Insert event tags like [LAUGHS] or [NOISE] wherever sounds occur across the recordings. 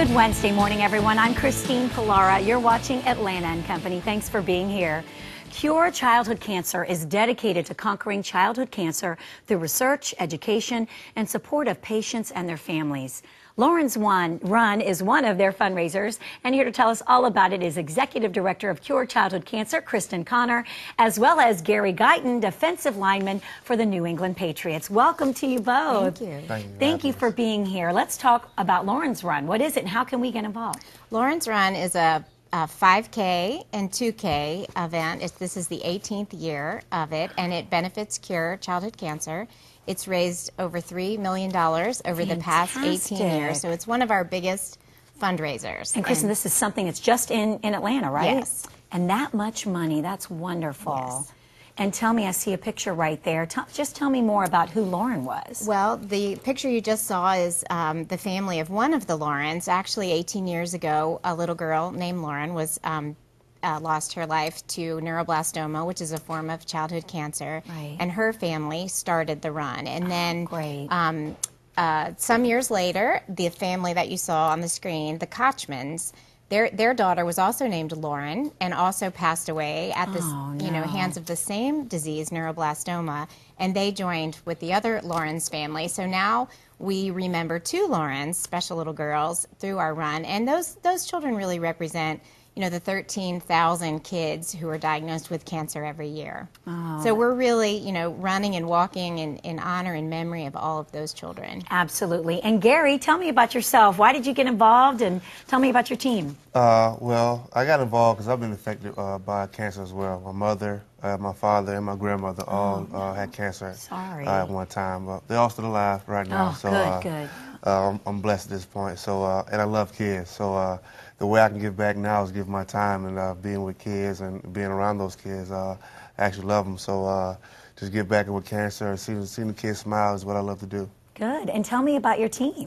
Good Wednesday morning, everyone. I'm Christine Pilara. You're watching Atlanta and Company. Thanks for being here. Cure Childhood Cancer is dedicated to conquering childhood cancer through research, education, and support of patients and their families. Lauren's One Run is one of their fundraisers, and here to tell us all about it is Executive Director of Cure Childhood Cancer, Kristin Connor, as well as Gary Guyton, defensive lineman for the New England Patriots. Welcome to you both. Thank you. Thank you. Thank you for for being here. Let's talk about Lauren's Run. What is it, and how can we get involved? Lauren's Run is a, Uh, a 5K and 2K event. It's, this is the 18th year of it, and it benefits Cure Childhood Cancer. It's raised over $3 million over the past 18 years, so it's one of our biggest fundraisers. And Kristin, this is something that's just in, in Atlanta, right? Yes. And that much money, that's wonderful. Yes. And tell me, I see a picture right there. Tell, just tell me more about who Lauren was. Well, the picture you just saw is um, the family of one of the Laurens. Actually, 18 years ago, a little girl named Lauren was um, uh, lost her life to neuroblastoma, which is a form of childhood cancer, Right. and her family started the run. And then, great. Um, uh, some years later, the family that you saw on the screen, the Kochmans. Their, their daughter was also named Lauren and also passed away at the Oh, you know hands of the same disease, neuroblastoma, and they joined with the other Lawrence family. So now we remember two Laurens, special little girls, through our run, and those those children really represent you know the 13,000 kids who are diagnosed with cancer every year. Oh. So we're really you know running and walking in, in honor and memory of all of those children. Absolutely. And Gary, tell me about yourself. Why did you get involved? And tell me about your team. Uh, well, I got involved because I've been affected uh, by cancer as well. My mother, uh, my father, and my grandmother all uh, had cancer Oh, Sorry. Uh, at one time. But they're all still alive right now. Oh, so, good, uh, good. Uh, I'm, I'm blessed at this point. So, uh, and I love kids. So, uh, the way I can give back now is give my time and uh, being with kids and being around those kids. Uh, I actually love them. So, uh, just give back with cancer and seeing, seeing the kids smile is what I love to do. Good. And tell me about your team.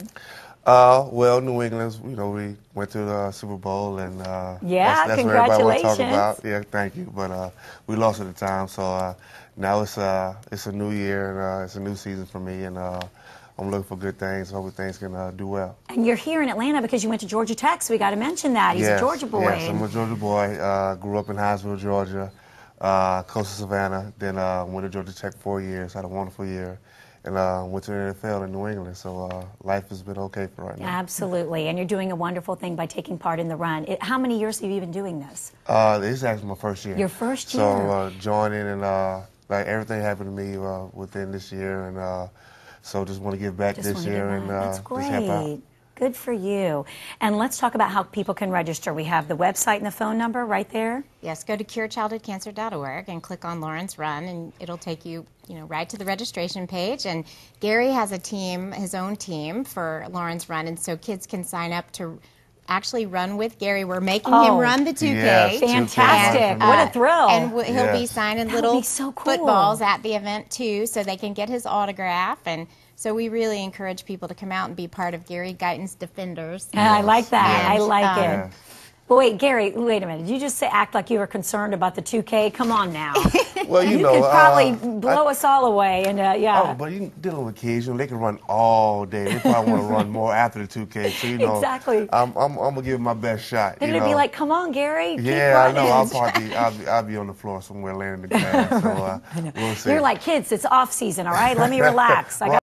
Uh, well, New England's, you know, we went to the Super Bowl and uh, Yeah, that's, that's what everybody want to talk about. Yeah, thank you. But uh, we lost at the time, so uh, now it's uh, it's a new year and uh, it's a new season for me, and uh, I'm looking for good things. Hoping things can uh, do well. And you're here in Atlanta because you went to Georgia Tech, so we got to mention that. He's yes, a Georgia boy. Yes, I'm a Georgia boy. Uh, grew up in Hinesville, Georgia. Uh, coast of Savannah. Then uh, went to Georgia Tech four years. Had a wonderful year, and uh, went to the NFL in New England. So uh, life has been okay for right now. Absolutely. And you're doing a wonderful thing by taking part in the run. It, how many years have you been doing this? Uh, this is actually my first year. Your first year. So uh, joining and uh, like everything happened to me uh, within this year, and uh, so just want to give back Just this year and uh, That's just help out. Good for you. And let's talk about how people can register. We have the website and the phone number right there. Yes, go to curechildhoodcancer.org and click on Lauren's Run, and it'll take you, you know, right to the registration page. And Gary has a team, his own team for Lauren's Run, and so kids can sign up to actually run with Gary. We're making Oh. him run the 2K. Yes, Fantastic. And, what uh, a thrill. And w- he'll be signing That would little be so cool. footballs at the event too, so they can get his autograph. And so we really encourage people to come out and be part of Gary Guyton's Defenders. I like that. I like um, it. But wait, Gary, wait a minute. Did you just say act like you were concerned about the 2K? Come on now. [LAUGHS] Well, you, you know, could probably uh, blow us all away. And uh, yeah. Oh, but you dealing with kids, you know, they can run all day. They probably want to run more after the 2K. So you [LAUGHS] know, Exactly. I'm, I'm, I'm gonna give it my best shot. They're you going be like, come on, Gary. keep yeah, I know. I'll [LAUGHS] probably I'll be, I'll be on the floor somewhere laying in the grass. So uh, we'll see. You're like, kids, it's off season, all right? Let me relax. I got